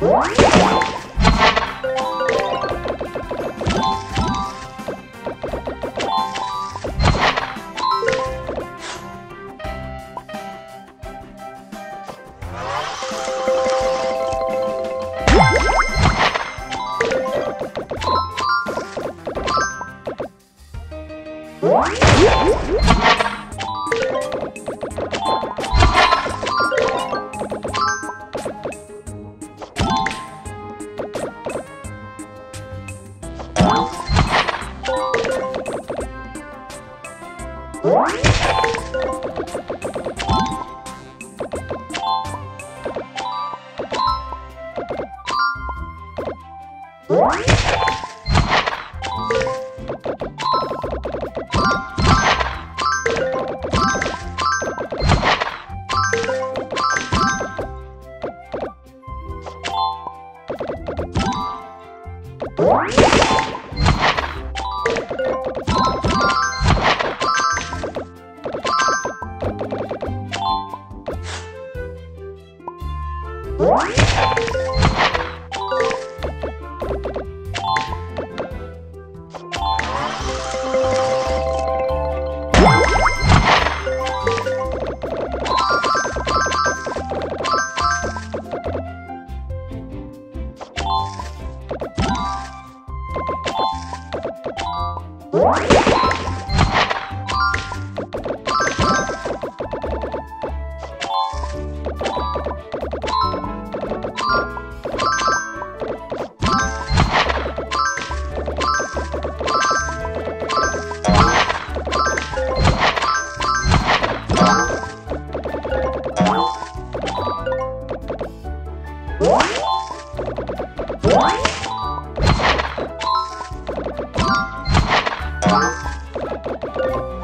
What? What? What? Música